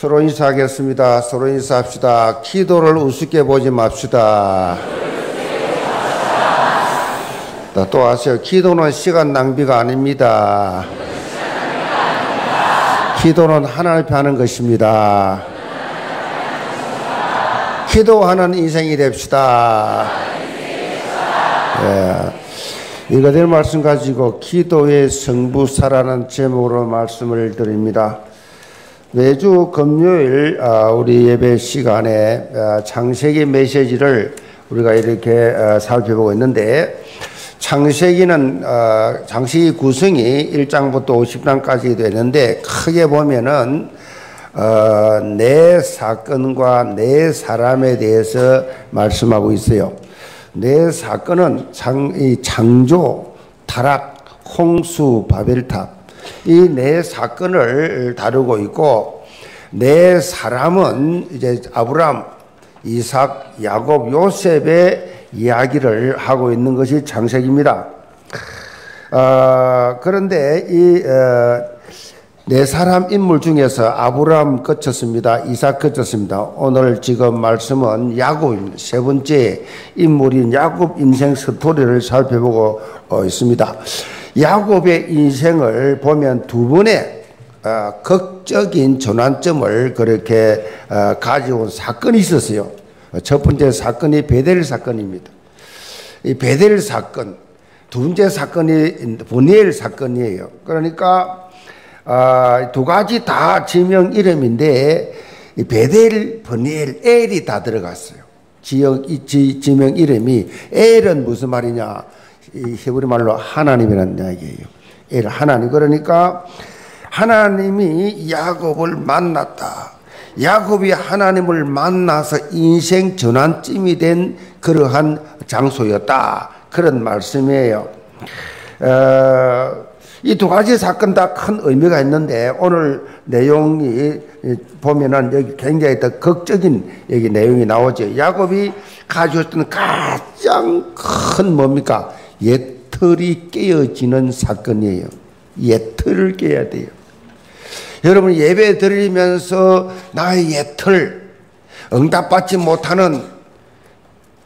서로 인사하겠습니다. 서로 인사합시다. 기도를 우습게 보지 맙시다. 또 아세요. 기도는 시간 낭비가 아닙니다. 기도는 하나님 앞에 하는 것입니다. 기도하는 인생이 됩시다. 예. 이거들 말씀 가지고 기도의 성부사라는 제목으로 말씀을 드립니다. 매주 금요일 아, 우리 예배 시간에 아, 창세기 메시지를 우리가 이렇게 아, 살펴보고 있는데 창세기는 창세기 구성이 1장부터 50장까지 되는데 크게 보면은 어, 네 사건과 네 사람에 대해서 말씀하고 있어요. 네 사건은 장, 이 창조, 타락, 홍수, 바벨탑 이 네 사건을 다루고 있고 네 사람은 이제 아브람, 이삭, 야곱, 요셉의 이야기를 하고 있는 것이 창세기입니다. 어, 그런데 이 어, 네 사람 인물 중에서 아브라함 끝쳤습니다. 이삭 끝쳤습니다. 오늘 지금 말씀은 야곱 세 번째 인물인 야곱 인생 스토리를 살펴보고 어, 있습니다. 야곱의 인생을 보면 두 번의 어, 극적인 전환점을 그렇게 어, 가져온 사건이 있었어요. 첫 번째 사건이 베델 사건입니다. 이 베델 사건, 두 번째 사건이 보니엘 사건이에요. 그러니까 어, 두 가지 다 지명 이름인데 베델, 버니엘, 엘이 다 들어갔어요. 지역 지, 지명 이름이 엘은 무슨 말이냐? 히브리 말로 하나님이라는 이야기예요. 엘 하나님 그러니까 하나님이 야곱을 만났다. 야곱이 하나님을 만나서 인생 전환점이 된 그러한 장소였다. 그런 말씀이에요. 어, 이두 가지 사건 다 큰 의미가 있는데 오늘 내용이 보면은 여기 굉장히 더 극적인 여기 내용이 나오죠. 야곱이 가졌던 가장 큰 뭡니까? 예틀이 깨어지는 사건이에요. 예틀을 깨야 돼요. 여러분 예배 드리면서 나의 예틀 응답받지 못하는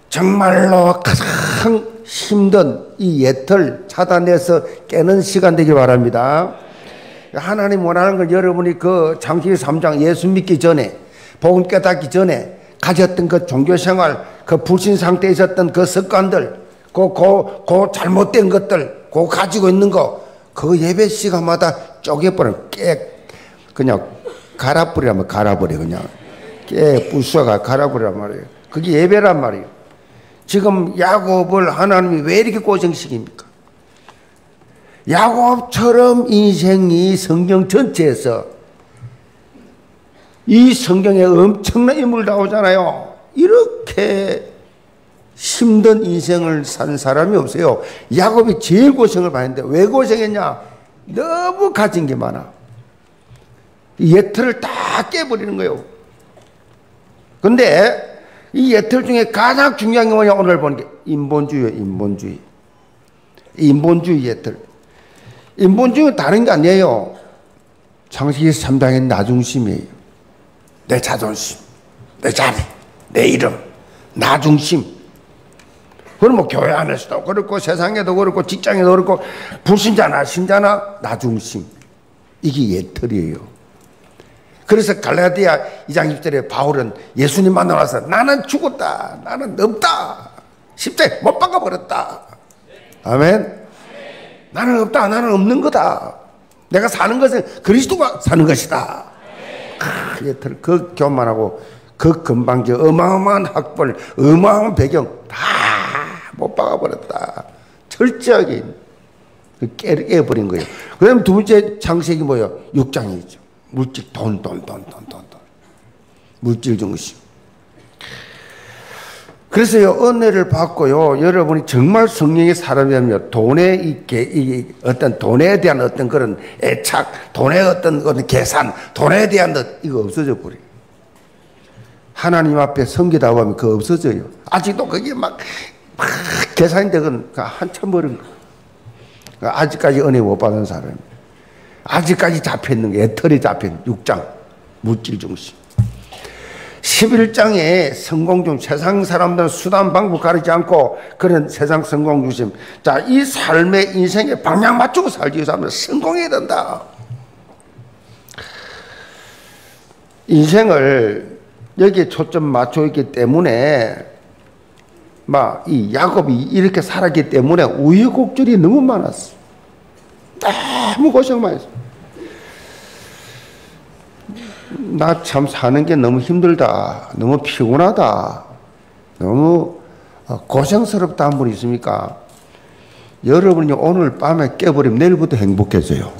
정말로 가장 힘든 이 예틀 차단해서 깨는 시간 되기 바랍니다. 하나님 원하는 건 여러분이 그 장기 3장 예수 믿기 전에 복음 깨닫기 전에 가졌던 그 종교 생활, 그 불신 상태에 있었던 그 습관들, 그, 그, 그 잘못된 것들, 그 가지고 있는 거, 그 예배 시간마다 쪼개버려, 깨, 그냥 갈아버리라면 갈아버려, 그냥. 깨 부숴가 갈아버리란 말이에요. 그게 예배란 말이에요. 지금 야곱을 하나님이 왜 이렇게 고생시킵니까? 야곱처럼 인생이 성경 전체에서 이 성경에 엄청난 인물 나오잖아요. 이렇게 힘든 인생을 산 사람이 없어요. 야곱이 제일 고생을 받는데 왜 고생했냐? 너무 가진 게 많아. 예틀을 다 깨버리는 거예요. 근데 이 예틀 중에 가장 중요한 게 뭐냐 오늘 보는 게 인본주의예요 인본주의 인본주의 예틀 인본주의는 다른 게 아니에요 창세기 3장의 나중심이에요 내 자존심 내 자리 내 이름 나중심 그건 뭐 교회 안에서도 그렇고 세상에도 그렇고 직장에도 그렇고 불신자나 신자나 나중심 이게 예틀이에요 그래서 갈라디아 2장 10절에 바울은 예수님 만나서 나는 죽었다. 나는 없다. 십자에 못 박아버렸다. 아멘. 나는 없다. 나는 없는 거다. 내가 사는 것은 그리스도가 사는 것이다. 그, 그 교만하고 그 금방 저 어마어마한 학벌, 어마어마한 배경 다 못 박아버렸다. 철저하게 깨, 깨버린 거예요. 그 다음에 두 번째 창세기 뭐예요? 6장이죠. 물질 돈, 돈, 돈, 돈, 돈, 돈. 물질 중심. 그래서요, 은혜를 받고요, 여러분이 정말 성령의 사람이라면 돈에 있게, 이 어떤 돈에 대한 어떤 그런 애착, 돈의 어떤 어떤 계산, 돈에 대한 이거 없어져 버려요. 하나님 앞에 섬기다 보면 그거 없어져요. 아직도 그게 막, 막 계산이 되건 한참 멀은 거. 아직까지 은혜 못 받은 사람. 아직까지 잡혀있는 게 애털이 잡힌 6장. 물질 중심. 11장에 성공 중 세상 사람들은 수단 방법 가리지 않고 그런 세상 성공 중심. 자, 이 삶의 인생에 방향 맞추고 살기 위해서 하면 성공해야 된다. 인생을 여기에 초점 맞춰 있기 때문에 막 이 야곱이 이렇게 살았기 때문에 우여곡절이 너무 많았어. 너무 고생 많이 했어. 나 참 사는 게 너무 힘들다. 너무 피곤하다. 너무 어, 고생스럽다 한 분 있습니까? 여러분이 오늘 밤에 깨버리면 내일부터 행복해져요.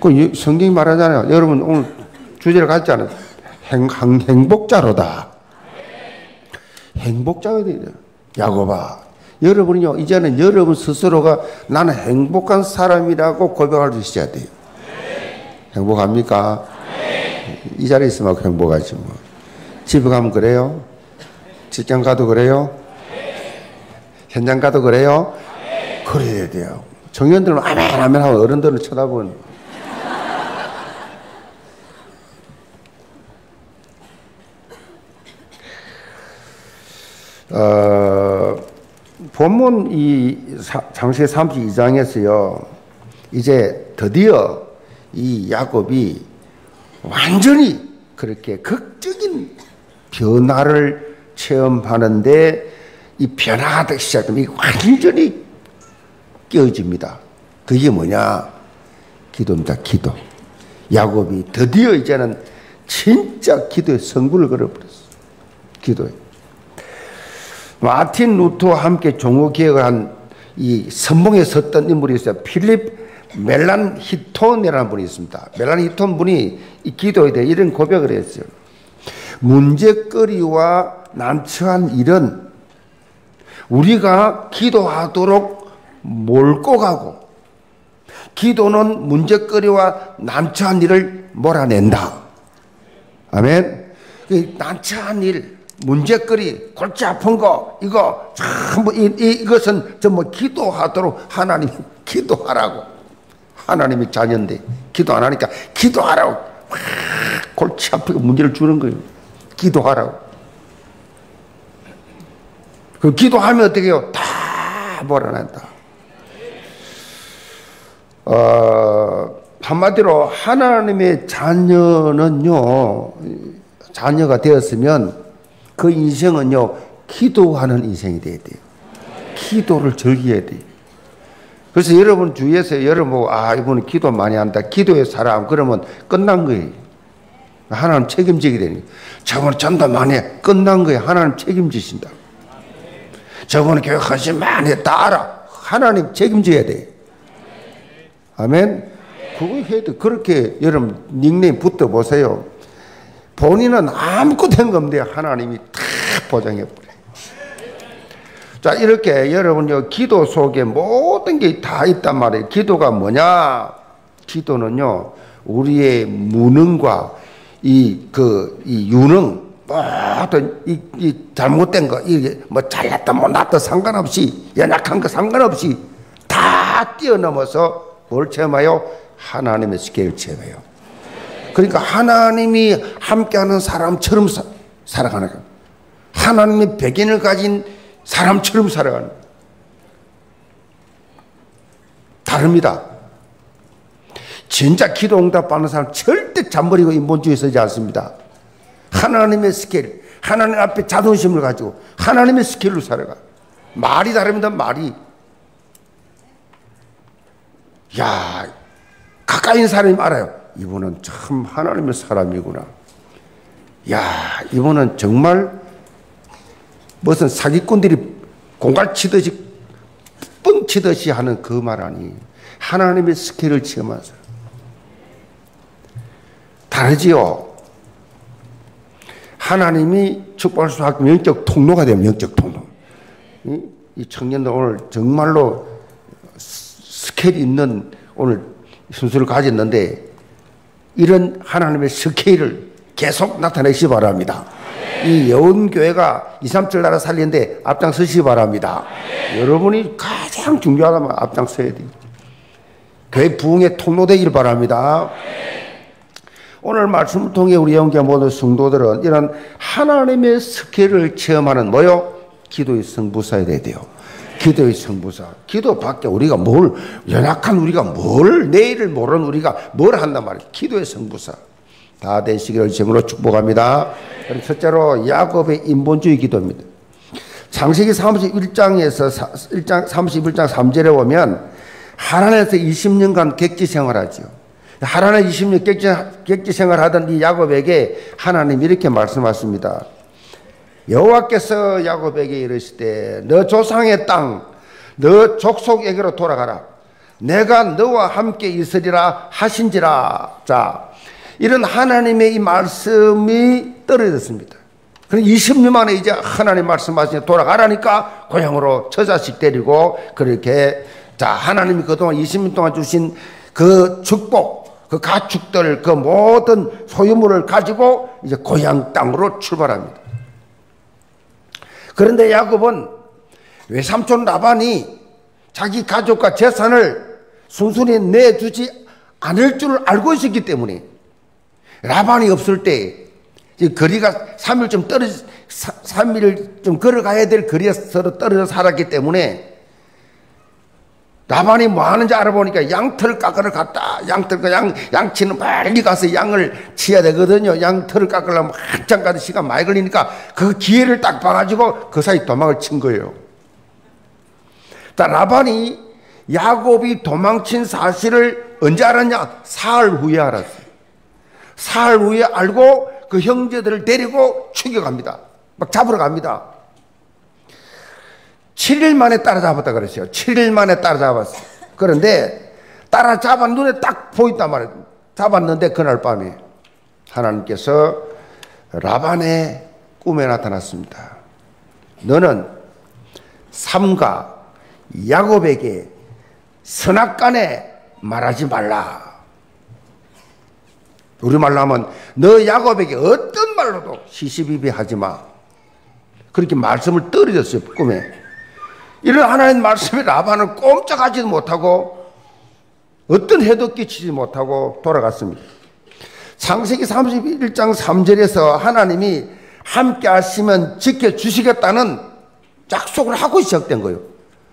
그 성경이 말하잖아요. 여러분 오늘 주제를 갖잖아요. 행, 행복자로다. 행복자가 되죠. 야고바. 여러분이요, 이제는 여러분 스스로가 나는 행복한 사람이라고 고백할 수 있어야 돼요. 행복합니까? 이 자리에 있으면 행복하지 뭐. 집에 가면 그래요? 직장 가도 그래요? 현장 가도 그래요? 그래야 돼요. 청년들은 아멘 아멘 하고 어른들은 쳐다보는 어, 본문 이 장세 32장에서요, 이제 드디어 이 야곱이 완전히 그렇게 극적인 변화를 체험하는데 이 변화가 시작되면 완전히 깨어집니다. 그게 뭐냐? 기도입니다. 기도. 야곱이 드디어 이제는 진짜 기도의 성부를 걸어버렸어. 기도에. 마틴 루터와 함께 종교 개혁을 한 이 선봉에 섰던 인물이 있어요. 필립 멜란 히톤이라는 분이 있습니다. 멜란 히톤 분이 이 기도에 대해 이런 고백을 했어요. 문제거리와 난처한 일은 우리가 기도하도록 몰고 가고 기도는 문제거리와 난처한 일을 몰아낸다. 아멘. 그 난처한 일, 문제거리, 골치 아픈 거, 이거 전부 이, 이, 것은 전부 기도하도록 하나님 기도하라고. 하나님의 자녀인데 기도 안 하니까 기도하라고 골치 아프고 문제를 주는 거예요. 기도하라고. 그 기도하면 어떻게 해요? 다 몰아낸다. 어, 한마디로 하나님의 자녀는요, 자녀가 되었으면 그 인생은요, 기도하는 인생이 돼야 돼요. 기도를 즐겨야 돼요. 그래서 여러분 주위에서 여러분 보고 아 이분은 기도 많이 한다. 기도의 사람 그러면 끝난 거예요. 하나님 책임지게 되니 저분은 전도 많이 해. 끝난 거예요. 하나님 책임지신다. 저분은 교육 헌신 많이 했다 알아. 하나님 책임져야 돼. 아멘. 그거 해도 그렇게 여러분 닉네임 붙어 보세요. 본인은 아무것도 한거 없는데 하나님이 다 보장해 버려. 자, 이렇게 여러분, 기도 속에 모든 게 다 있단 말이에요. 기도가 뭐냐? 기도는요, 우리의 무능과 이, 그, 이 유능, 모든 이, 이 잘못된 거, 이게 뭐 잘났다 못났다 상관없이, 연약한 거 상관없이 다 뛰어넘어서 뭘 체험해요? 하나님의 스케일 체험해요. 그러니까 하나님이 함께하는 사람처럼 사, 살아가는 거예요. 하나님의 백인을 가진 사람처럼 살아가는 다릅니다. 진짜 기도 응답받는 사람 절대 잔머리고 인본주의 쓰지 않습니다. 하나님의 스케일, 하나님 앞에 자존심을 가지고 하나님의 스케일로 살아가. 말이 다릅니다, 말이. 야, 가까이 있는 사람이 알아요. 이분은 참 하나님의 사람이구나. 야, 이분은 정말 무슨 사기꾼들이 공갈 치듯이 뻥 치듯이 하는 그 말 아니. 하나님의 스킬을 체험하서 다르지요. 하나님이 축복할 수 있는 영적 통로가 되면 영적 통로. 이, 이 청년들 오늘 정말로 스케일이 있는 오늘 순수를 가졌는데 이런 하나님의 스케일을 계속 나타내시 바랍니다. 이 여운교회가 2, 3절 나라 살리는데 앞장서시기 바랍니다. 네. 여러분이 가장 중요하다면 앞장서야 돼요. 교회 부흥의 통로 되기를 바랍니다. 네. 오늘 말씀을 통해 우리 영계 모든 성도들은 이런 하나님의 스케일을 체험하는 뭐요? 기도의 성부사에 돼야 돼요. 기도의 성부사. 기도 밖에 우리가 뭘, 연약한 우리가 뭘, 내일을 모르는 우리가 뭘 한단 말이에요. 기도의 성부사. 다 되시기를 제으로 축복합니다. 그럼 첫째로 야곱의 인본주의 기도입니다. 장세기 31장에서 1장 31장 3절에 보면 하란에서 20년간 객지 생활하죠. 하란에 20년 객지, 객지 생활하던 이 야곱에게 하나님 이렇게 말씀하십니다. 여호와께서 야곱에게 이르시되 너 조상의 땅, 너 족속에게로 돌아가라. 내가 너와 함께 있으리라 하신지라. 자, 이런 하나님의 이 말씀이 떨어졌습니다. 그럼 20년 만에 이제 하나님 말씀하시니 돌아가라니까 고향으로 처자식 데리고 그렇게 자, 하나님이 그동안 20년 동안 주신 그 축복, 그 가축들, 그 모든 소유물을 가지고 이제 고향 땅으로 출발합니다. 그런데 야곱은 외삼촌 라반이 자기 가족과 재산을 순순히 내주지 않을 줄 알고 있었기 때문에 라반이 없을 때 거리가 3일 좀 떨어져 3일 좀 걸어가야 될 거리에서 떨어져 살았기 때문에 라반이 뭐 하는지 알아보니까 양털 깎으러 갔다. 양털, 그 양, 양치는 빨리 가서 양을 치야 되거든요. 양털을 깎으려면 한참 가는 시간 많이 걸리니까 그 기회를 딱 봐가지고 그 사이 도망을 친 거예요. 자, 라반이 야곱이 도망친 사실을 언제 알았냐? 사흘 후에 알았어요. 사흘 후에 알고 그 형제들을 데리고 죽여갑니다. 막 잡으러 갑니다. 7일 만에 따라잡았다 그랬어요. 7일 만에 따라잡았어요. 그런데 따라잡아 눈에 딱 보인단 말이에요. 잡았는데 그날 밤에 하나님께서 라반의 꿈에 나타났습니다. 너는 삼가 야곱에게 선악간에 말하지 말라. 우리말로 하면 너 야곱에게 어떤 말로도 시시비비 하지 마. 그렇게 말씀을 떨어졌어요, 꿈에. 이런 하나님 말씀에 라반은 꼼짝하지도 못하고 어떤 해도 끼치지 못하고 돌아갔습니다. 창세기 31장 3절에서 하나님이 함께 하시면 지켜주시겠다는 약속을 하고 시작된 거예요.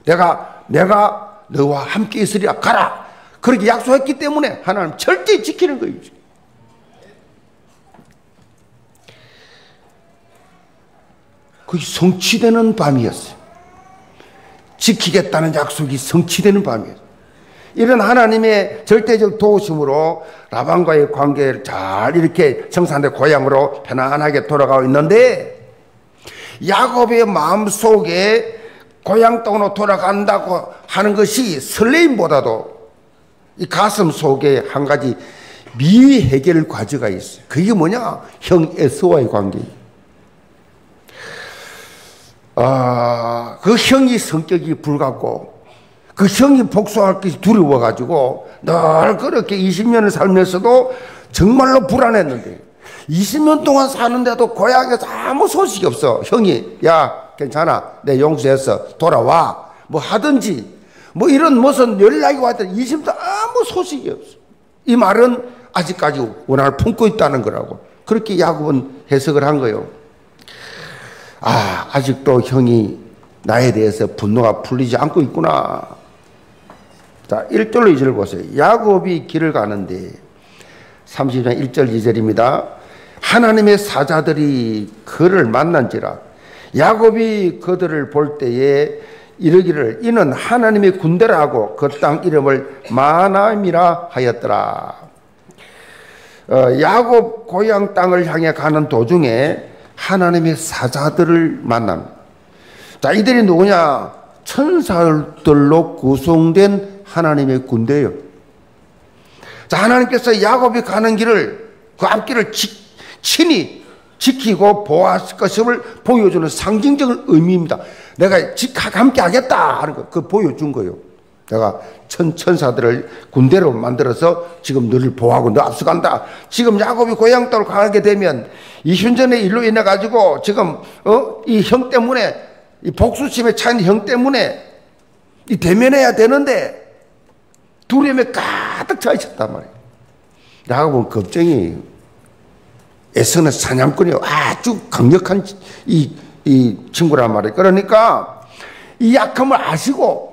내가, 내가 너와 함께 있으리라 가라. 그렇게 약속했기 때문에 하나님 절대 지키는 거예요. 그게 성취되는 밤이었어요. 지키겠다는 약속이 성취되는 밤이에요. 이런 하나님의 절대적 도우심으로 라반과의 관계를 잘 이렇게 청산대 고향으로 편안하게 돌아가고 있는데 야곱의 마음 속에 고향 땅으로 돌아간다고 하는 것이 설레임보다도 이 가슴 속에 한 가지 미해결 과제가 있어요. 그게 뭐냐? 형 에스와의 관계예요. 아, 그 형이 성격이 불같고 그 형이 복수할 것이 두려워가지고 늘 그렇게 20년을 살면서도 정말로 불안했는데 20년 동안 사는데도 고향에서 아무 소식이 없어. 형이 야 괜찮아 내 용서했어 돌아와 뭐 하든지 뭐 이런 무슨 연락이 왔던 20년 아무 소식이 없어. 이 말은 아직까지 원한을 품고 있다는 거라고 그렇게 야곱은 해석을 한 거예요. 아, 아직도 형이 나에 대해서 분노가 풀리지 않고 있구나. 자, 1절로 2절을 보세요. 야곱이 길을 가는데 30장 1절 2절입니다. 하나님의 사자들이 그를 만난지라 야곱이 그들을 볼 때에 이르기를 이는 하나님의 군대라 하고 그 땅 이름을 마나임이라 하였더라. 어, 야곱 고향 땅을 향해 가는 도중에 하나님의 사자들을 만납 자, 이들이 누구냐? 천사들로 구성된 하나님의 군대예요. 자, 하나님께서 야곱이 가는 길을 그 앞길을 지, 친히 지키고 보호할 것임을 보여주는 상징적인 의미입니다. 내가 함께 하겠다 하는 거, 그 보여준 거예요. 내가 천, 천사들을 군대로 만들어서 지금 너를 보호하고 너 앞서간다. 지금 야곱이 고향 땅으로 가게 되면 이 현전의 일로 인해 가지고 지금 어? 이 형 때문에 이 복수심에 차인 형 때문에 이 대면해야 되는데 두려움에 가득 차 있었단 말이에요. 야곱은 걱정이 에서는 사냥꾼이 아주 강력한 이, 이 친구란 말이에요. 그러니까 이 약함을 아시고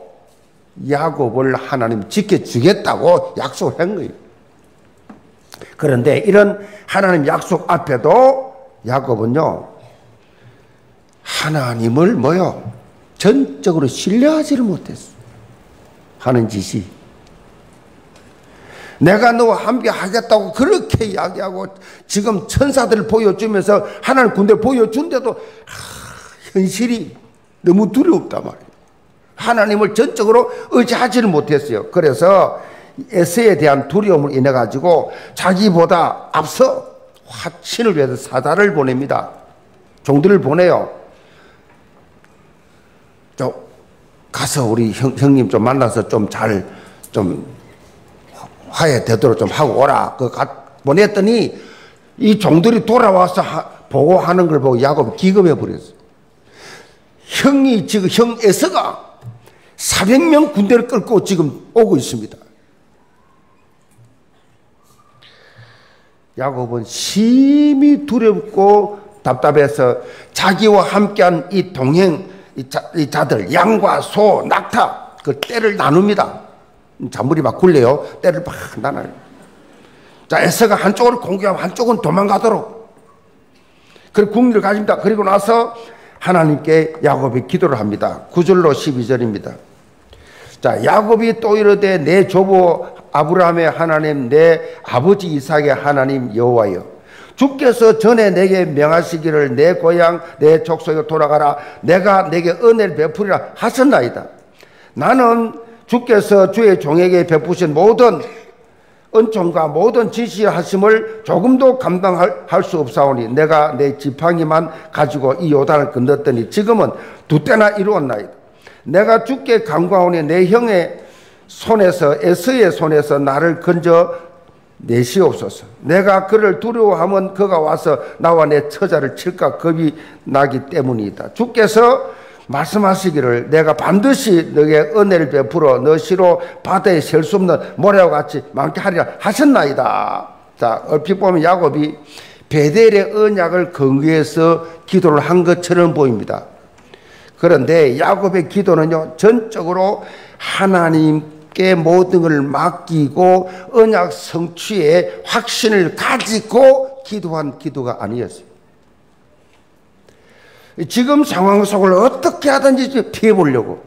야곱을 하나님 지켜주겠다고 약속한 거예요. 그런데 이런 하나님 약속 앞에도 야곱은요, 하나님을 뭐요? 전적으로 신뢰하지를 못했어. 하는 짓이. 내가 너와 함께 하겠다고 그렇게 이야기하고 지금 천사들을 보여주면서 하나님 군대를 보여준데도 하, 현실이 너무 두렵단 말이에요. 하나님을 전적으로 의지하지를 못했어요. 그래서 에스에 대한 두려움을 인해 가지고 자기보다 앞서 화친을 위해서 사다를 보냅니다. 종들을 보내요. 좀 가서 우리 형, 형님 좀 만나서 좀 잘좀 좀 화해되도록 좀 하고 오라. 그 가, 보냈더니 이 종들이 돌아와서 하, 보고하는 걸 보고 야곱 기겁해 버렸어. 형이 지금 형 에서가 400명 군대를 끌고 지금 오고 있습니다. 야곱은 심히 두렵고 답답해서 자기와 함께한 이 동행 이, 자, 이 자들 양과 소, 낙타 그 떼를 나눕니다. 잔물이 막 굴려요. 떼를 막 나눠요. 자 에서가 한쪽을 공격하고 한쪽은 도망가도록 그리고 국리를 가집니다. 그리고 나서 하나님께 야곱이 기도를 합니다. 9절로 12절입니다. 자, 야곱이 또 이르되 내 조부 아브라함의 하나님 내 아버지 이삭의 하나님 여호와여 주께서 전에 내게 명하시기를 내 고향 내 족속에 돌아가라 내가 내게 은혜를 베푸리라 하셨나이다. 나는 주께서 주의 종에게 베푸신 모든 은총과 모든 지시하심을 조금도 감당할 수 없사오니 내가 내 지팡이만 가지고 이 요단을 건넜더니 지금은 두 때나 이루었나이다. 내가 죽게 강구하오니 내 형의 손에서 에서의 손에서 나를 건져 내시옵소서. 내가 그를 두려워하면 그가 와서 나와 내 처자를 칠까 겁이 나기 때문이다. 주께서 말씀하시기를 내가 반드시 너에게 은혜를 베풀어 너 시로 바다에 셀 수 없는 모래와 같이 많게 하리라 하셨나이다. 자, 얼핏 보면 야곱이 베델의 언약을 근거해서 기도를 한 것처럼 보입니다. 그런데 야곱의 기도는요, 전적으로 하나님께 모든 걸 맡기고 언약 성취에 확신을 가지고 기도한 기도가 아니었어요. 지금 상황 속을 어떻게 하든지 피해 보려고.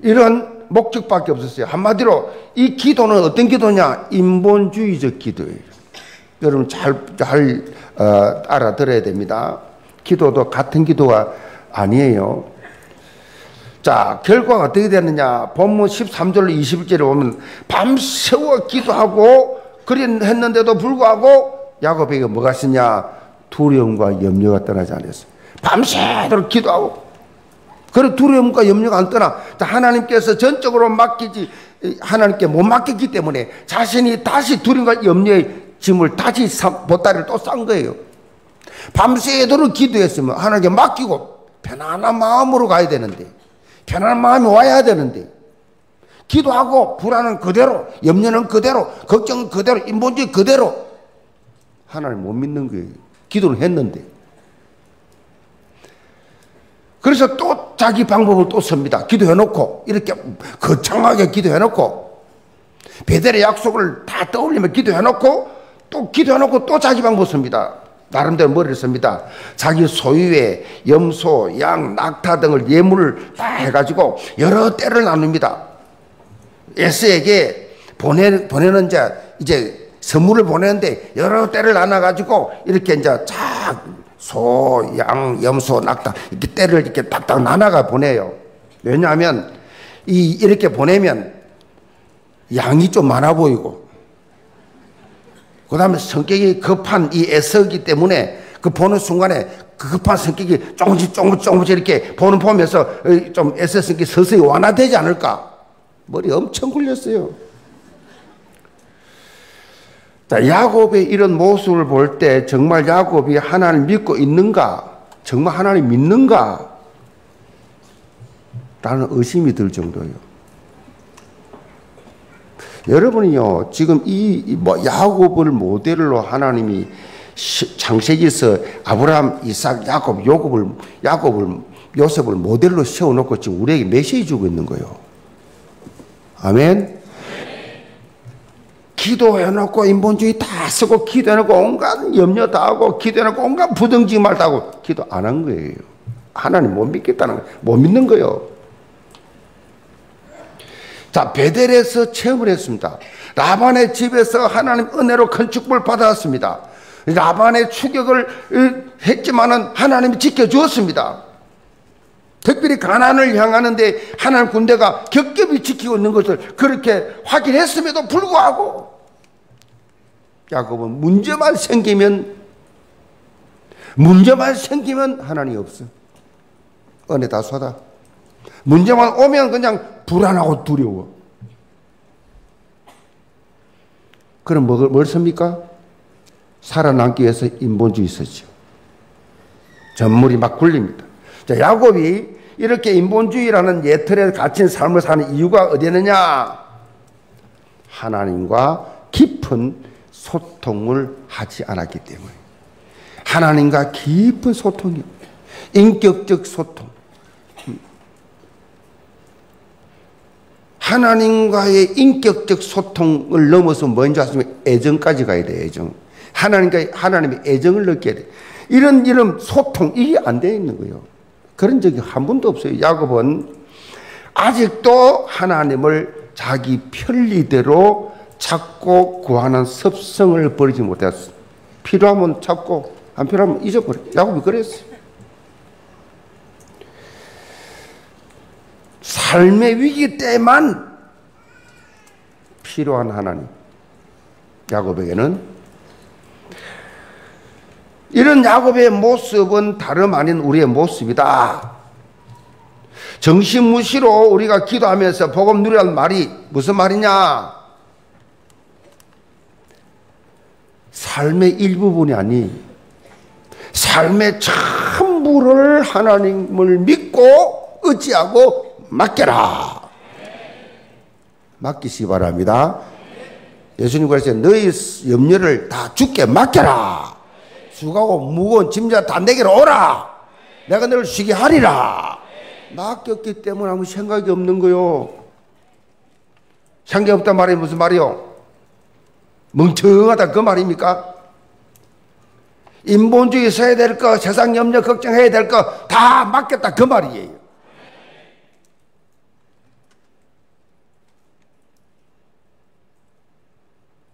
이런 목적밖에 없었어요. 한마디로 이 기도는 어떤 기도냐? 인본주의적 기도예요. 여러분 잘, 잘 어, 알아들어야 됩니다. 기도도 같은 기도가 아니에요. 자, 결과가 어떻게 됐느냐. 본문 13절 21절에 보면 밤새워 기도하고 그린 했는데도 불구하고 야곱에게 뭐가 있냐 두려움과 염려가 떠나지 않았어. 밤새도록 기도하고 그런 두려움과 염려가 안 떠나. 하나님께서 전적으로 맡기지 하나님께 못 맡겼기 때문에 자신이 다시 두려움과 염려의 짐을 다시 보따리를 또 싼 거예요. 밤새도록 기도했으면 하나님께 맡기고 편안한 마음으로 가야 되는데 편안한 마음이 와야 되는데 기도하고 불안은 그대로 염려는 그대로 걱정은 그대로 인본주의 그대로 하나님 못 믿는 거예요. 기도를 했는데 그래서 또 자기 방법을 또 씁니다. 기도해놓고 이렇게 거창하게 기도해놓고 베델의 약속을 다 떠올리며 기도해놓고 또 기도해놓고 또 자기 방법 씁니다. 나름대로 머리를 씁니다. 자기 소유의 염소, 양, 낙타 등을 예물을 다 해가지고 여러 때를 나눕니다. 에스에게 보내, 보내는 자, 이제 선물을 보내는데 여러 때를 나눠가지고 이렇게 이제 쫙 소, 양, 염소, 낙타 이렇게 때를 이렇게 딱딱 나눠가 보내요. 왜냐하면 이, 이렇게 보내면 양이 좀 많아 보이고 그 다음에 성격이 급한 이 애서기 때문에 그 보는 순간에 그 급한 성격이 조금씩 조금씩 조금씩 이렇게 보는 보면서 좀 애써 성격이 서서히 완화되지 않을까? 머리 엄청 굴렸어요. 자, 야곱의 이런 모습을 볼 때 정말 야곱이 하나님 믿고 있는가? 정말 하나님 믿는가? 라는 의심이 들 정도예요. 여러분이요, 지금 이, 뭐, 야곱을 모델로 하나님이 창세기에서 아브라함, 이삭, 야곱, 요곱을, 야곱을, 요셉을 모델로 세워놓고 지금 우리에게 메시지 주고 있는 거예요. 아멘? 기도해놓고 인본주의 다 쓰고 기도해놓고 온갖 염려 다 하고 기도해놓고 온갖 부정지 말다 하고 기도 안 한 거예요. 하나님 못 믿겠다는 거예요. 못 믿는 거예요. 자, 베델에서 체험을 했습니다. 라반의 집에서 하나님 은혜로 큰 축복을 받았습니다. 라반의 추격을 했지만은 하나님이 지켜주었습니다. 특별히 가난을 향하는데 하나님 군대가 겹겹이 지키고 있는 것을 그렇게 확인했음에도 불구하고 야곱은 문제만 생기면 문제만 생기면 하나님이 없어. 은혜 다 쏟아. 문제만 오면 그냥 불안하고 두려워. 그럼 뭘, 뭘 씁니까? 살아남기 위해서 인본주의 썼죠. 전물이 막 굴립니다. 자, 야곱이 이렇게 인본주의라는 예틀에 갇힌 삶을 사는 이유가 어디 있느냐? 하나님과 깊은 소통을 하지 않았기 때문에. 하나님과 깊은 소통이, 인격적 소통. 하나님과의 인격적 소통을 넘어서 뭔지 아십니까? 애정까지 가야 돼, 애정. 하나님과, 하나님의 애정을 느껴야 돼. 이런, 이런 소통, 이게 안 되어 있는 거예요. 그런 적이 한 번도 없어요. 야곱은 아직도 하나님을 자기 편리대로 찾고 구하는 습성을 버리지 못했어. 필요하면 찾고 안 필요하면 잊어버려. 야곱이 그랬어. 삶의 위기 때만 필요한 하나님. 야곱에게는 이런 야곱의 모습은 다름 아닌 우리의 모습이다. 정신무시로 우리가 기도하면서 복음 누리라는 말이 무슨 말이냐? 삶의 일부분이 아니 삶의 전부를 하나님을 믿고 의지하고 맡겨라. 맡기시 바랍니다. 예수님 그러셨 너희 염려를 다 죽게 맡겨라. 수고하고 무거운 짐자 다 내게로 오라. 내가 너를 쉬게 하리라. 맡겼기 때문에 아무 생각이 없는 거요. 생각 없단 말이 무슨 말이요? 멍청하다 그 말입니까? 인본주의 써야 될 거, 세상 염려 걱정해야 될 거 다 맡겼다 그 말이에요.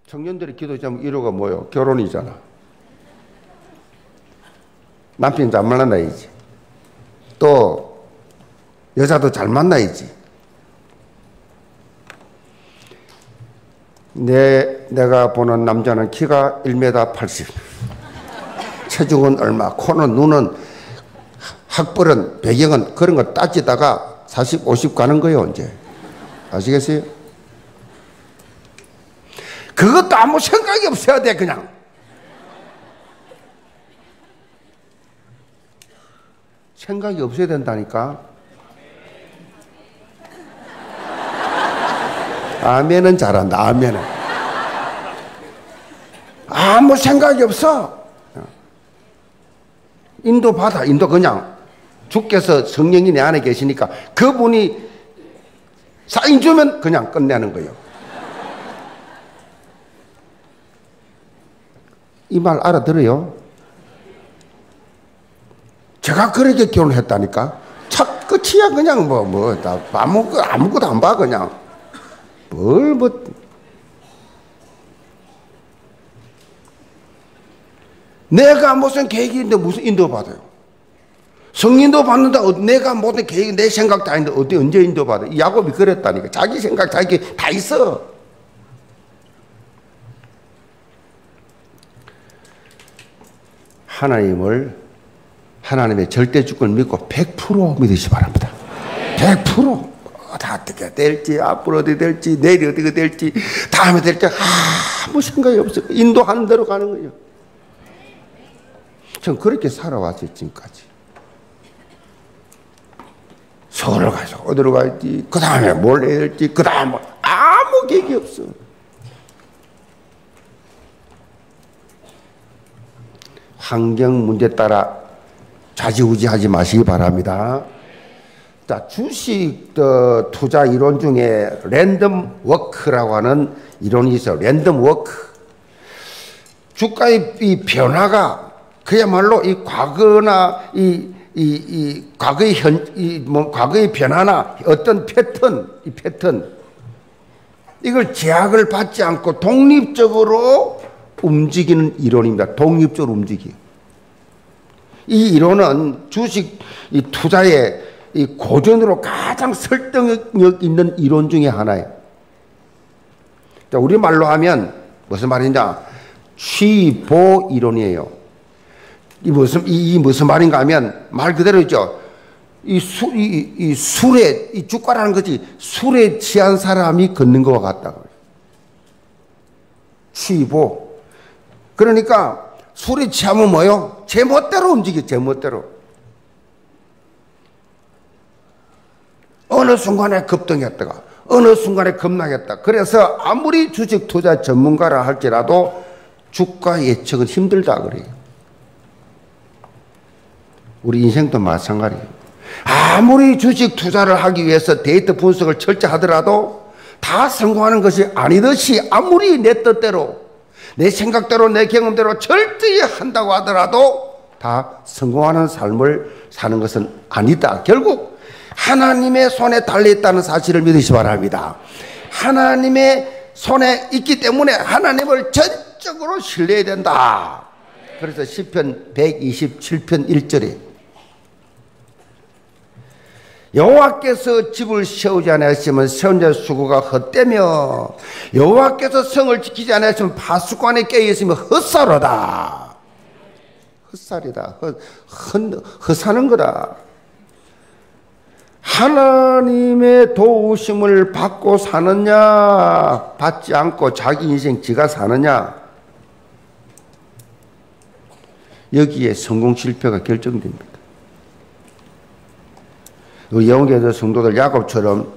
청년들의 기도 좀 이루가 뭐요? 결혼이잖아. 남편 잘 만나야지. 또 여자도 잘 만나야지. 내, 내가 보는 남자는 키가 1m 80. 체중은 얼마, 코는, 눈은, 학벌은, 배경은 그런 거 따지다가 40, 50 가는 거예요, 이제. 아시겠어요? 그것도 아무 생각이 없어야 돼, 그냥. 생각이 없어야 된다니까. 아멘은 잘한다. 아멘은. 아무 생각이 없어. 인도 받아. 인도 그냥 주께서 성령이 내 안에 계시니까 그분이 사인 주면 그냥 끝내는 거예요. 이 말 알아들어요? 제가 그렇게 결혼했다니까. 첫 끝이야 그냥 뭐 뭐 다 아무것도 아무것도 안 봐 그냥 뭘 뭐. 내가 무슨 계획이 있는데 무슨 인도 받아요? 성인도 받는다. 어, 내가 모든 계획, 내 생각 다 있는데 어디 언제 인도 받아? 야곱이 그랬다니까. 자기 생각, 자기 다 있어. 하나님을 하나님의 절대 주권을 믿고 100% 믿으시 바랍니다. 100%. 다 어떻게 될지, 앞으로 어떻게 될지, 내일이 어떻게 될지, 다음에 될지, 아무 생각이 없어요. 인도하는 대로 가는 거예요. 전 그렇게 살아왔어요, 지금까지. 서울을 가서 어디로 갈지, 그 다음에 뭘 해야 될지, 그 다음 뭐, 아무 객이 없어. 환경 문제 따라 좌지우지하지 마시기 바랍니다. 자, 주식 어, 투자 이론 중에 랜덤 워크라고 하는 이론이 있어요. random walk. 주가의 이 변화가 그야말로 이 과거나 이, 이, 이 과거의 현, 이 뭐 과거의 변화나 어떤 패턴, 이 패턴, 이걸 제약을 받지 않고 독립적으로 움직이는 이론입니다. 독립적으로 움직이. 이 이론은 주식 이 투자의 이 고전으로 가장 설득력 있는 이론 중에 하나예요. 자, 우리 말로 하면 무슨 말이냐? 취보 이론이에요. 이 무슨 이, 이 무슨 말인가 하면 말 그대로 있죠. 이, 수, 이, 이 술에 이 주가라는 것이 술에 취한 사람이 걷는 것과 같다. 취보. 그러니까 술에 취하면 뭐요? 제 멋대로 움직여, 제 멋대로. 어느 순간에 급등했다가, 어느 순간에 급락했다. 그래서 아무리 주식 투자 전문가라 할지라도 주가 예측은 힘들다 그래요. 우리 인생도 마찬가지예요. 아무리 주식 투자를 하기 위해서 데이터 분석을 철저하더라도 다 성공하는 것이 아니듯이 아무리 내 뜻대로 내 생각대로 내 경험대로 철저히 한다고 하더라도 다 성공하는 삶을 사는 것은 아니다. 결국 하나님의 손에 달려 있다는 사실을 믿으시 기 바랍니다. 하나님의 손에 있기 때문에 하나님을 전적으로 신뢰해야 된다. 그래서 시편 127편 1절에 여호와께서 집을 세우지 않았으면 세운 수고가 헛되며 여호와께서 성을 지키지 않았으면 파수관에 깨어 있으면 헛살하다. 헛살이다. 헛, 헛, 헛사는 거다. 하나님의 도우심을 받고 사느냐, 받지 않고 자기 인생 지가 사느냐, 여기에 성공 실패가 결정됩니다. 영계의 성도들 야곱처럼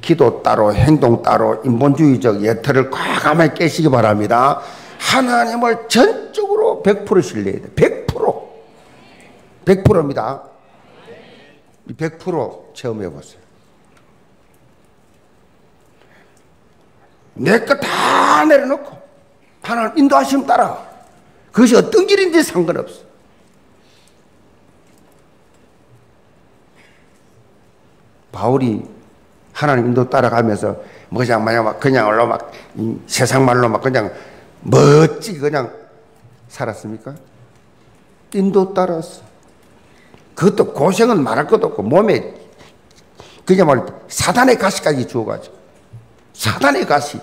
기도 따로 행동 따로 인본주의적 예틀을 과감하게 깨시기 바랍니다. 하나님을 전적으로 100% 신뢰해야 돼. 100%. 100%입니다. 100% 체험해 보세요. 내 거 다 내려놓고 하나님 인도하시면 따라. 그것이 어떤 길인지 상관없어. 바울이 하나님 인도 따라가면서 뭐 그냥 마냥 막 그냥 올라 막 세상 말로 막 그냥 멋지게 그냥 살았습니까? 인도 따라서. 그것도 고생은 말할 것도 없고 몸에 그냥 말 사단의 가시까지 주어가지고. 사단의 가시.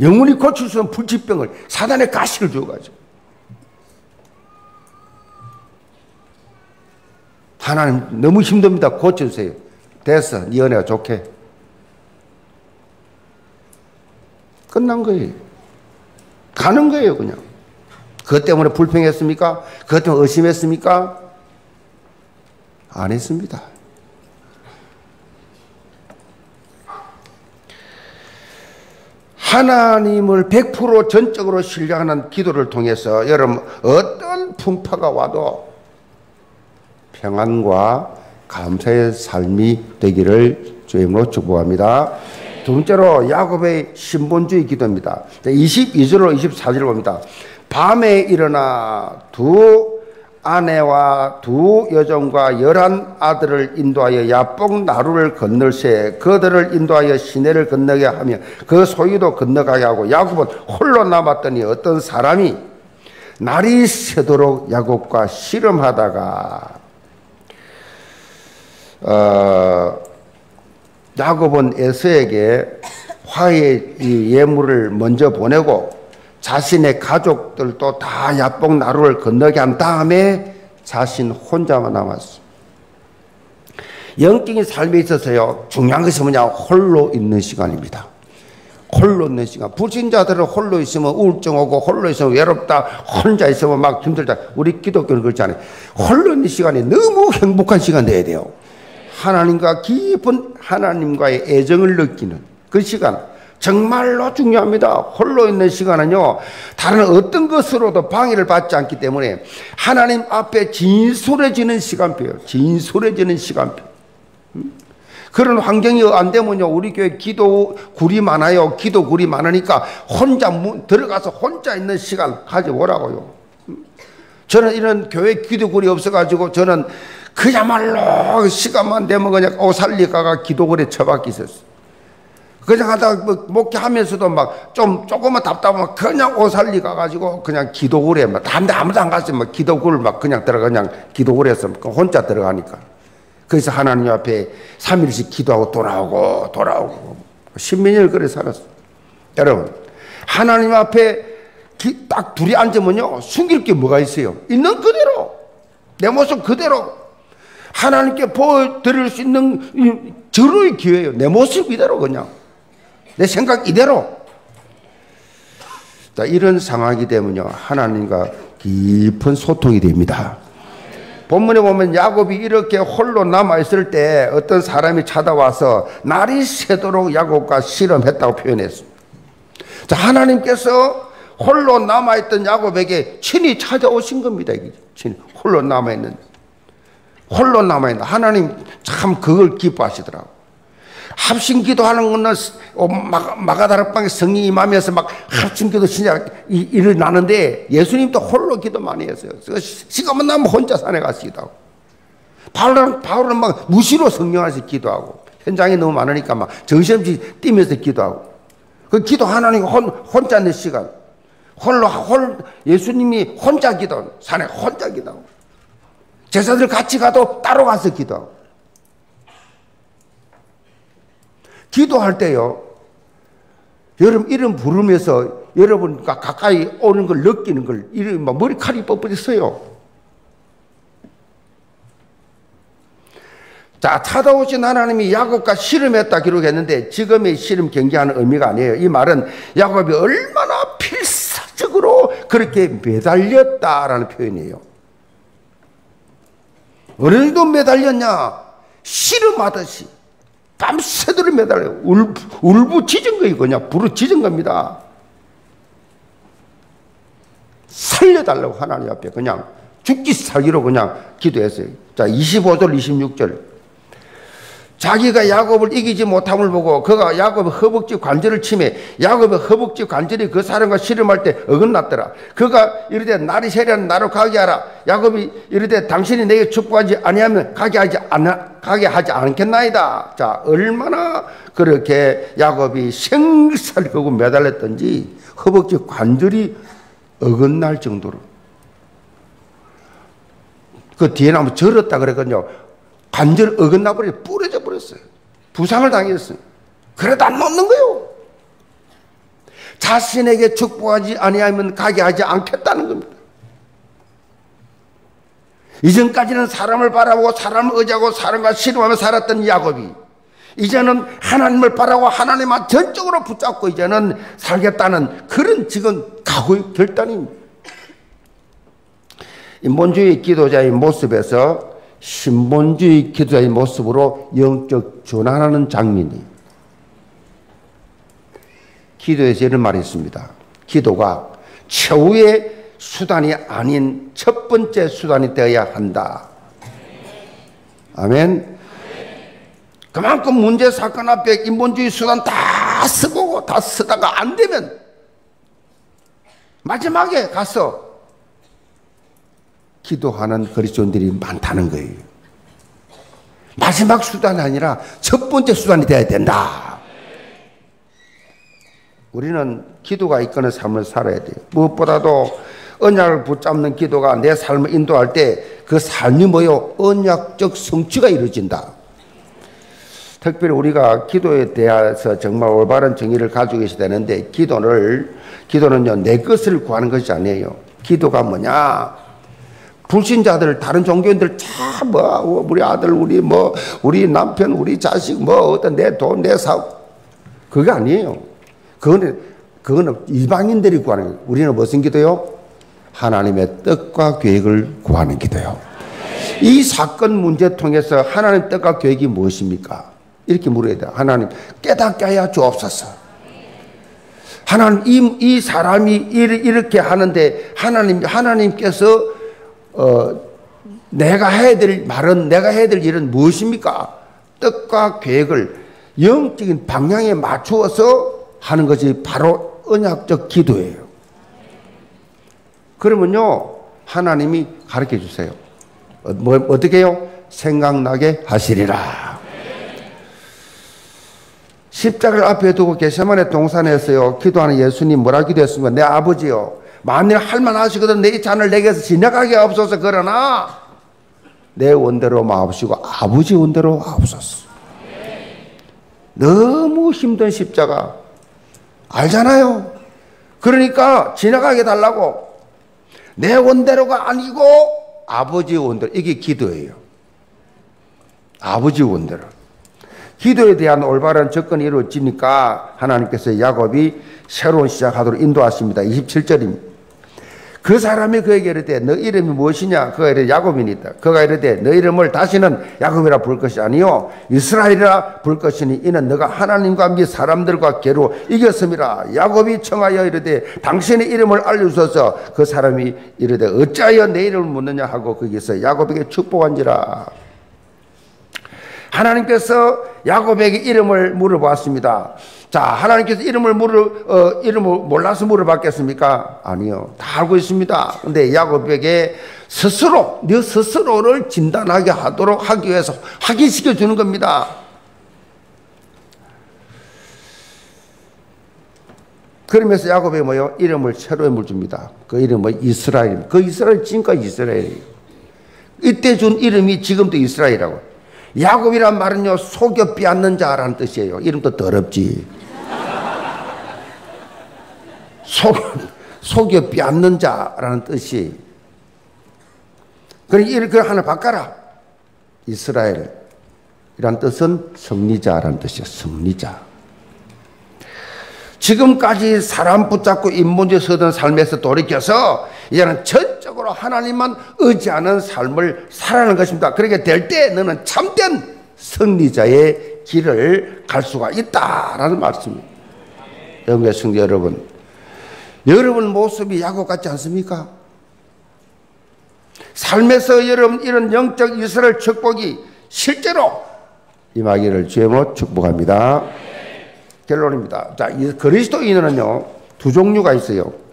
영원히 고칠 수 없는 불치병을 사단의 가시를 주어가지고 하나님 너무 힘듭니다. 고쳐주세요. 됐어. 네 은혜가 좋게. 끝난 거예요. 가는 거예요, 그냥. 그것 때문에 불평했습니까? 그것 때문에 의심했습니까? 안 했습니다. 하나님을 100% 전적으로 신뢰하는 기도를 통해서 여러분 어떤 풍파가 와도 평안과 감사의 삶이 되기를 주임으로 축복합니다. 두 번째로 야곱의 신본주의 기도입니다. 22절로 24절을 봅니다. 밤에 일어나 두 아내와 두 여종과 열한 아들을 인도하여 야뽕 나루를 건널세 그들을 인도하여 시내를 건너게 하며 그 소유도 건너가게 하고 야곱은 홀로 남았더니 어떤 사람이 날이 새도록 야곱과 씨름하다가 어, 야곱은 에서에게 화해 예물을 먼저 보내고 자신의 가족들도 다 야복 나루를 건너게 한 다음에 자신 혼자만 남았어. 영적인 삶에 있어서요, 중요한 것이 뭐냐, 홀로 있는 시간입니다. 홀로 있는 시간. 불신자들은 홀로 있으면 우울증 오고, 홀로 있으면 외롭다, 혼자 있으면 막 힘들다. 우리 기독교는 그렇지 않아요. 홀로 있는 시간이 너무 행복한 시간 돼야 돼요. 하나님과 깊은 하나님과의 애정을 느끼는 그 시간 정말로 중요합니다. 홀로 있는 시간은요, 다른 어떤 것으로도 방해를 받지 않기 때문에 하나님 앞에 진솔해지는 시간표예요. 진솔해지는 시간표. 음? 그런 환경이 안 되면요, 우리 교회 기도 굴이 많아요. 기도 굴이 많으니까 혼자 들어가서 혼자 있는 시간 가져오라고요. 음? 저는 이런 교회 기도 굴이 없어가지고 저는 그야말로 시간만 되면 그냥 오살리가가 기도 굴에 처박혀 있었어요. 그냥 하다가 뭐 목회하면서도 막 좀 조금만 답답하면 그냥 오살리 가가지고 그냥 기도굴에 막 다른데 아무도 안 갔으면 막 기도굴 막 그냥 들어가 그냥 기도굴에서 혼자 들어가니까 그래서 하나님 앞에 3일씩 기도하고 돌아오고 돌아오고 십몇 년을 그래 살았어. 여러분 하나님 앞에 기, 딱 둘이 앉으면요 숨길 게 뭐가 있어요? 있는 그대로 내 모습 그대로 하나님께 보여드릴 수 있는 절호의 기회예요. 내 모습 이대로 그냥. 내 생각 이대로. 자, 이런 상황이 되면요. 하나님과 깊은 소통이 됩니다. 본문에 보면 야곱이 이렇게 홀로 남아있을 때 어떤 사람이 찾아와서 날이 새도록 야곱과 실험했다고 표현했습니다. 자, 하나님께서 홀로 남아있던 야곱에게 친히 찾아오신 겁니다. 친 홀로 남아있는. 홀로 남아있는. 하나님 참 그걸 기뻐하시더라고. 합심 기도하는 거는 어, 마가다락방에 성령이 임하면서 막 합심 기도 진짜 일어나는데 예수님도 홀로 기도 많이 했어요. 시간만 나면 혼자 산에 가서 기도 하고. 바울은, 바울은 막 무시로 성령 안에서 기도하고. 현장이 너무 많으니까 막 정신없이 뛰면서 기도하고. 그 기도 하나님 혼, 혼자 내 시간. 홀로, 홀, 예수님이 혼자 기도, 산에 혼자 기도하고. 제사들 같이 가도 따로 가서 기도하고. 기도할 때요. 여러분 이름 부르면서 여러분과 가까이 오는 걸 느끼는 걸 이름 머리칼이 뻣뻣했어요. 자, 찾아오신 하나님이 야곱과 씨름했다 기록했는데 지금의 씨름 경기하는 의미가 아니에요. 이 말은 야곱이 얼마나 필사적으로 그렇게 매달렸다라는 표현이에요. 어느 정도 매달렸냐? 씨름하듯이. 밤새도록 매달려 울, 울부짖은 거예요 그냥 부르짖은 겁니다 살려달라고 하나님 앞에 그냥 죽기 살기로 그냥 기도했어요 자 25절 26절 자기가 야곱을 이기지 못함을 보고 그가 야곱의 허벅지 관절을 침해 야곱의 허벅지 관절이 그 사람과 씨름할 때 어긋났더라. 그가 이르되 날이 세려는 나로 가게 하라. 야곱이 이르되 당신이 내게 축복하지 아니하면 가게 하지 않 가게 하지 않겠나이다. 자 얼마나 그렇게 야곱이 생살하고 매달렸던지 허벅지 관절이 어긋날 정도로 그 뒤에 나무 절었다 그랬거든요. 관절 어긋나 버려 부러져 버렸어요. 부상을 당했어요. 그래도 안 놓는 거요. 자신에게 축복하지 아니하면 가게 하지 않겠다는 겁니다. 이전까지는 사람을 바라보고 사람을 의지하고 사람과 씨름하며 살았던 야곱이 이제는 하나님을 바라고 하나님만 전적으로 붙잡고 이제는 살겠다는 그런 지금 각오의 결단입니다. 인본주의 기도자의 모습에서 신본주의 기도자의 모습으로 영적 전환하는 장면이 기도에서 이런 말이 있습니다. 기도가 최후의 수단이 아닌 첫 번째 수단이 되어야 한다. 아멘. 그만큼 문제 사건 앞에 인본주의 수단 다 쓰고 다 쓰다가 안 되면 마지막에 가서 기도하는 그리스도인들이 많다는 거예요. 마지막 수단이 아니라 첫 번째 수단이 되어야 된다. 우리는 기도가 이끄는 삶을 살아야 돼요. 무엇보다도 언약을 붙잡는 기도가 내 삶을 인도할 때 그 삶이 뭐요? 언약적 성취가 이루어진다. 특별히 우리가 기도에 대해서 정말 올바른 정의를 가지고 계셔야 되는데 기도를 기도는요 내 것을 구하는 것이 아니에요. 기도가 뭐냐? 불신자들 다른 종교인들 참뭐 우리 아들 우리 뭐 우리 남편 우리 자식 뭐 어떤 내 돈 내 사업 그게 아니에요. 그거는 그거는 일방인들이 구하는 거예요. 우리는 무슨 기도요? 하나님의 뜻과 계획을 구하는 기도요. 이 사건 문제 통해서 하나님 뜻과 계획이 무엇입니까? 이렇게 물어야 돼. 하나님 깨닫게 하여 주옵소서. 하나님 이, 이 사람이 이렇게 하는데 하나님 하나님께서 어, 내가 해야 될 말은 내가 해야 될 일은 무엇입니까? 뜻과 계획을 영적인 방향에 맞추어서 하는 것이 바로 언약적 기도예요. 그러면요 하나님이 가르쳐 주세요. 어, 뭐, 어떻게 해요? 생각나게 하시리라. 십자가를 앞에 두고 게세만의 동산에서요 기도하는 예수님 뭐라 기도했습니까? 내 아버지요 만일 할만하시거든 내 잔을 내게서 지나가게 없어서 그러나 내 원대로 마옵시고 아버지 원대로 하옵소서. 너무 힘든 십자가 알잖아요. 그러니까 지나가게 달라고 내 원대로가 아니고 아버지 원대로 이게 기도예요. 아버지 원대로. 기도에 대한 올바른 접근이 이루어지니까 하나님께서 야곱이 새로운 시작하도록 인도하십니다. 27절입니다. 그 사람이 그에게 이르되 너 이름이 무엇이냐? 그가 이르되 야곱이니이다. 그가 이르되 너 이름을 다시는 야곱이라 부를 것이 아니요 이스라엘이라 부를 것이니 이는 너가 하나님과 및 사람들과 괴로 이겼음이라. 야곱이 청하여 이르되 당신의 이름을 알려주소서. 그 사람이 이르되 어찌하여 내 이름을 묻느냐? 하고 거기서 야곱에게 축복한지라 하나님께서 야곱에게 이름을 물어보았습니다. 자, 하나님께서 이름을 물어, 어, 이름을 몰라서 물어봤겠습니까? 아니요. 다 알고 있습니다. 근데 야곱에게 스스로, 너 스스로를 진단하게 하도록 하기 위해서 확인시켜 주는 겁니다. 그러면서 야곱에 뭐요? 이름을 새로 물 줍니다. 그 이름은 이스라엘. 그 이스라엘 지금까지 이스라엘이에요. 이때 준 이름이 지금도 이스라엘이라고. 야곱이란 말은요, 속여 빼앗는 자라는 뜻이에요. 이름도 더럽지. 속, 속여 빼앗는 자라는 뜻이 그러니 이렇게 하나 바꿔라. 이스라엘이란 뜻은 승리자라는 뜻이야. 승리자. 지금까지 사람 붙잡고 인문제 서던 삶에서 돌이켜서 이제는 전 적으로 하나님만 의지하는 삶을 살아가는 것입니다. 그렇게 될 때 너는 참된 승리자의 길을 갈 수가 있다라는 말씀입니다. 영계 승리 여러분. 여러분 모습이 야곱 같지 않습니까? 삶에서 여러분 이런 영적 이스라엘 축복이 실제로 임하기를 주emo 축복합니다. 결론입니다. 자, 그리스도인은요, 두 종류가 있어요.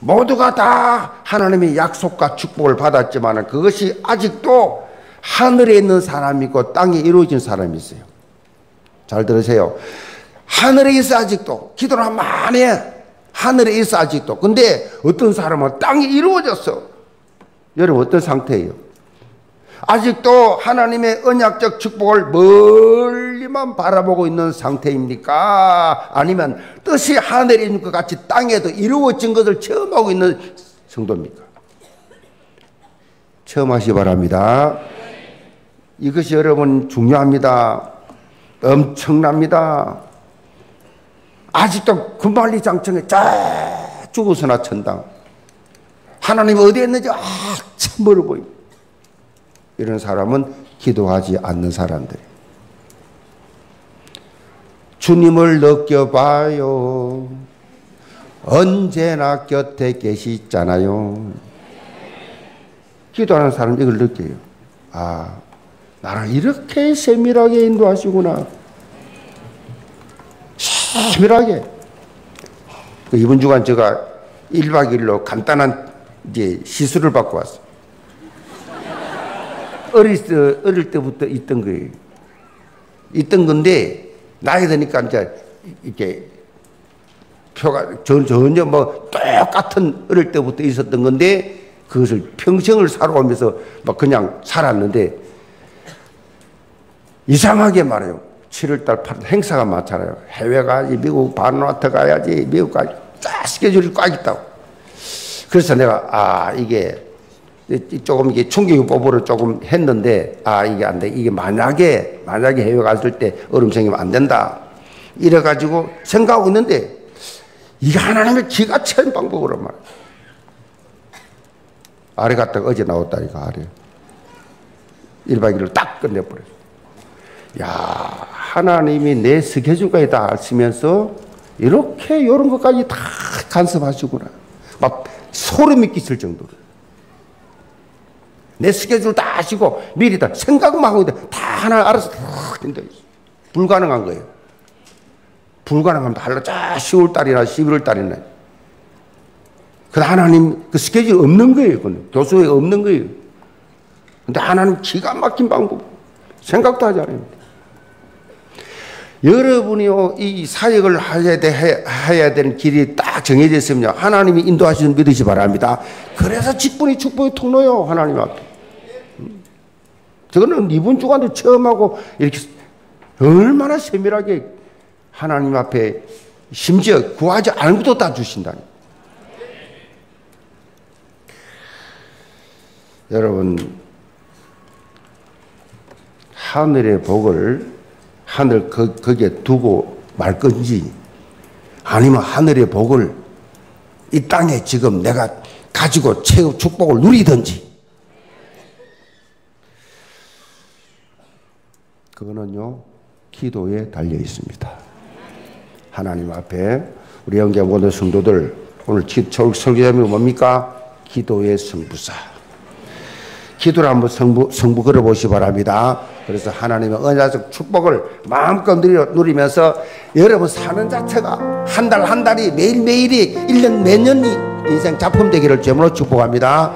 모두가 다 하나님의 약속과 축복을 받았지만 그것이 아직도 하늘에 있는 사람이 있고 땅에 이루어진 사람이 있어요. 잘 들으세요. 하늘에 있어 아직도 기도를 많이 해. 하늘에 있어 아직도. 근데 어떤 사람은 땅이 이루어졌어. 여러분 어떤 상태예요? 아직도 하나님의 언약적 축복을 멀리만 바라보고 있는 상태입니까? 아니면 뜻이 하늘에 있는 것 같이 땅에도 이루어진 것을 체험하고 있는 성도입니까? 체험하시 바랍니다. 이것이 여러분 중요합니다. 엄청납니다. 아직도 금발리 장청에 쫙 죽어서나 천당. 하나님 어디에 있는지 아참 멀어 보입 이런 사람은 기도하지 않는 사람들. 주님을 느껴봐요. 언제나 곁에 계시잖아요. 기도하는 사람 이걸 느껴요. 아, 나를 이렇게 세밀하게 인도하시구나. 치밀하게. 그 이번 주간 제가 1박 2일로 간단한 이제 시술을 받고 왔어요. 어릴, 때, 어릴 때부터 있던 거예요. 있던 건데, 나이 드니까 이제 이렇게 표가 전혀 뭐 똑같은 어릴 때부터 있었던 건데, 그것을 평생을 살아오면서 막 그냥 살았는데, 이상하게 말해요. 7월달 8월 행사가 많잖아요. 해외 가야지, 미국 바누아트 가야지, 미국 가야지, 쫙 스케줄이 꽉 있다고. 그래서 내가, 아, 이게, 조금 이게 충격요법으로 조금 했는데, 아, 이게 안 돼. 이게 만약에, 만약에 해외 갔을 때 얼음 생기면 안 된다. 이래 가지고 생각하고 있는데, 이게 하나님의 기가 차인 방법으로 말 아래 갔다가 어제 나왔다니까, 아래. 1박 2일로 딱 끝내버렸어. 야 하나님이 내 스케줄까지 다 아시면서 이렇게 이런 것까지 다 간섭하시구나. 막 소름이 끼칠 정도로. 내 스케줄 다 아시고 미리 다 생각만 하고 있는데 다 하나 알아서 탁 된다. 불가능한 거예요. 불가능하면 달라. 자, 10월 달이나 11월 달이나. 그 하나님 그 스케줄 없는 거예요. 그건 교수에 없는 거예요. 근데 하나님 기가 막힌 방법. 생각도 하지 않습니다. 여러분이요, 이 사역을 해야, 돼, 해야 되는 길이 딱 정해져 있으면요, 하나님이 인도하시는 믿으시 바랍니다. 그래서 직분이 축복의 통로요, 하나님 앞에. 음. 저거는 이번 주간도 처음 하고, 이렇게 얼마나 세밀하게 하나님 앞에 심지어 구하지 않은 것도 다 주신다니. 여러분, 하늘의 복을 하늘 거, 기에 두고 말 건지 아니면 하늘의 복을 이 땅에 지금 내가 가지고 최후 축복을 누리든지 그거는요 기도에 달려 있습니다. 하나님 앞에 우리 영계 모든 성도들 오늘 설교자님이 뭡니까? 기도의 성부사. 기도를 한번 성부, 성부 걸어보시 바랍니다. 그래서 하나님의 은혜적 축복을 마음껏 누리면서 여러분 사는 자체가 한 달 한 달이 매일매일이 1년 몇 년이 인생 작품 되기를 제으로 축복합니다.